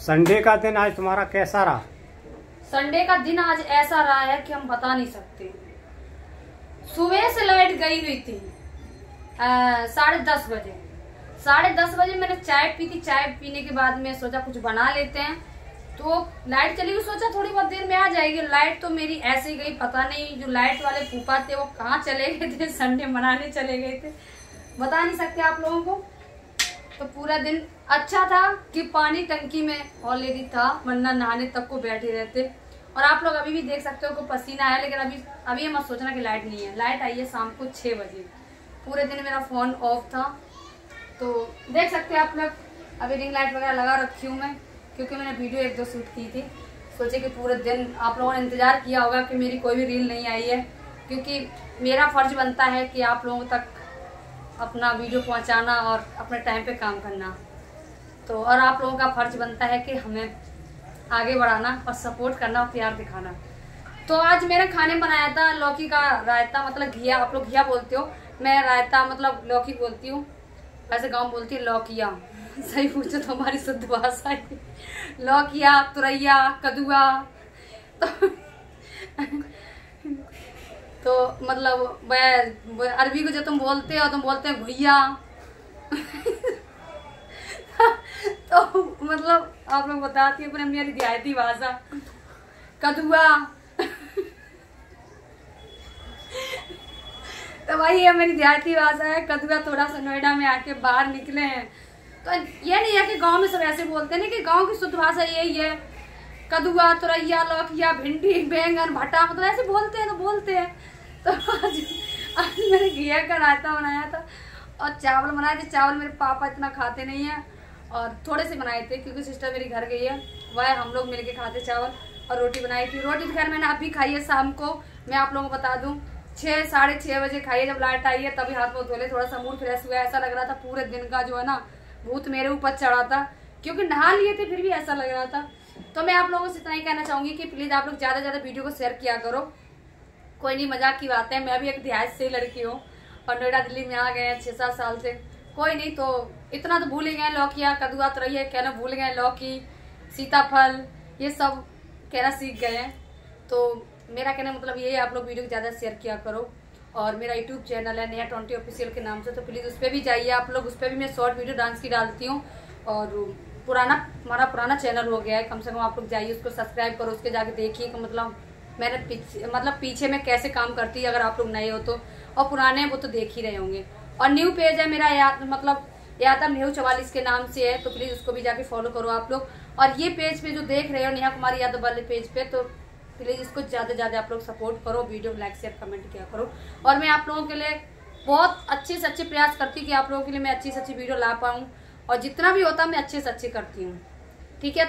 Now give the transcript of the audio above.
Sunday का दिन आज तुम्हारा कैसा रहा? संडे का दिन आज ऐसा रहा है कि हम बता नहीं सकते। सुबह से लाइट गई हुई थी साढ़े दस बजे। साढ़े दस बजे मैंने चाय पी थी। चाय पीने के बाद में सोचा कुछ बना लेते हैं। तो लाइट चली गई सोचा थोड़ी बहुत देर में आ जाएगी। लाइट तो मेरी ऐसे ही गई, पता नहीं जो लाइट वाले फूफा थे वो कहाँ चले गए थे। संडे मनाने चले गए थे। बता नहीं सकते आप लोगों को। तो पूरा दिन अच्छा था कि पानी टंकी में ऑलरेडी था, वरना नहाने तक को बैठे रहते। और आप लोग अभी भी देख सकते हो कि पसीना आया, लेकिन अभी अभी हम सोचना कि लाइट नहीं है। लाइट आई है शाम को छः बजे। पूरे दिन मेरा फ़ोन ऑफ़ था। तो देख सकते हैं आप लोग, अभी रिंग लाइट वगैरह लगा रखी हूँ मैं, क्योंकि मैंने वीडियो एक दो शूट की थी। सोचे कि पूरे दिन आप लोगों ने इंतज़ार किया होगा कि मेरी कोई भी रील नहीं आई है, क्योंकि मेरा फ़र्ज़ बनता है कि आप लोगों तक अपना वीडियो पहुंचाना और अपने टाइम पे काम करना। तो और आप लोगों का फ़र्ज़ बनता है कि हमें आगे बढ़ाना और सपोर्ट करना और प्यार दिखाना। तो आज मेरे खाने बनाया था लौकी का रायता मतलब घिया। आप लोग घिया बोलते हो? मैं रायता मतलब लौकी बोलती हूँ। वैसे गाँव बोलती है लौकिया। सही पूछो तो हमारी शुद्ध भाषा है। लौकिया, तुरैया, कदुआ। तो तो मतलब अरबी को जो तुम बोलते हो, तुम बोलते हैं भैया तो मतलब आप लोग बताती है मेरी देहाती भाषा कदुआ। तो भाई, ये मेरी देहाती भाषा है। कदुआ थोड़ा सा नोएडा में आके बाहर निकले हैं। तो ये नहीं है कि गाँव में सब ऐसे बोलते हैं कि गाँव की शुद्ध भाषा यही है। कदुआ, तुरैया, लौकिया, भिंडी, बैंगन भट्टा मतलब ऐसे बोलते हैं तो बोलते हैं। तो आज आज मैंने घिया का रायता बनाया था और चावल बनाए थे। चावल मेरे पापा इतना खाते नहीं है और थोड़े से बनाए थे क्योंकि सिस्टर मेरी घर गई है। वह हम लोग मिलके खाते चावल और रोटी बनाई थी। रोटी तो खैर मैंने अभी खाई है शाम को। मैं आप लोगों को बता दूँ छः साढ़े छः बजे खाइए जब लाइट आई है तभी हाथ मुँह धोले थोड़ा सा मूड फ्रेश हुआ ऐसा लग रहा था पूरे दिन का जो है ना भूत मेरे ऊपर चढ़ा था। क्योंकि नहा लिए थे, फिर भी ऐसा लग रहा था। तो मैं आप लोगों से इतना ही कहना चाहूँगी कि प्लीज़ आप लोग ज़्यादा से ज़्यादा वीडियो को शेयर किया करो। कोई नहीं, मज़ाक की बात है। मैं भी एक देहात से लड़की हूँ और नोएडा, दिल्ली में आ गए हैं छः सात साल से। कोई नहीं तो इतना तो भूल ही गए लौकिया कदुआ तो रही है, कहना भूल गए लौकी, सीताफल, ये सब कहना सीख गए हैं। तो मेरा कहना मतलब ये है, आप लोग वीडियो को ज़्यादा शेयर किया करो। और मेरा यूट्यूब चैनल है, नया ट्वेंटी ऑफिशियल के नाम से तो प्लीज़ उस पर भी जाइए। आप लोग उस पर भी मैं शॉर्ट वीडियो डांस की डालती हूँ। और पुराना, हमारा पुराना चैनल हो गया है, कम से कम आप लोग जाइए, उसको सब्सक्राइब करो, उसके जाके देखिए मतलब मैंने पीछे मतलब पीछे में कैसे काम करती है अगर आप लोग नए हो तो। और पुराने हैं, वो तो देख ही रहे होंगे। और न्यू पेज है मेरा याद मतलब यादव नेहरू चवालीस के नाम से है तो प्लीज़ उसको भी जाके फॉलो करो आप लोग। और ये पेज पे जो देख रहे हो नेहा कुमारी यादव वाले पेज पे तो प्लीज़ इसको ज़्यादा से ज़्यादा आप लोग सपोर्ट करो वीडियो लाइक शेयर कमेंट किया करो। और मैं आप लोगों के लिए बहुत अच्छे से अच्छे प्रयास करती हूँ कि आप लोगों के लिए मैं अच्छी से अच्छी वीडियो ला पाऊँ। और जितना भी होता मैं अच्छे से अच्छे करती हूँ। ठीक है?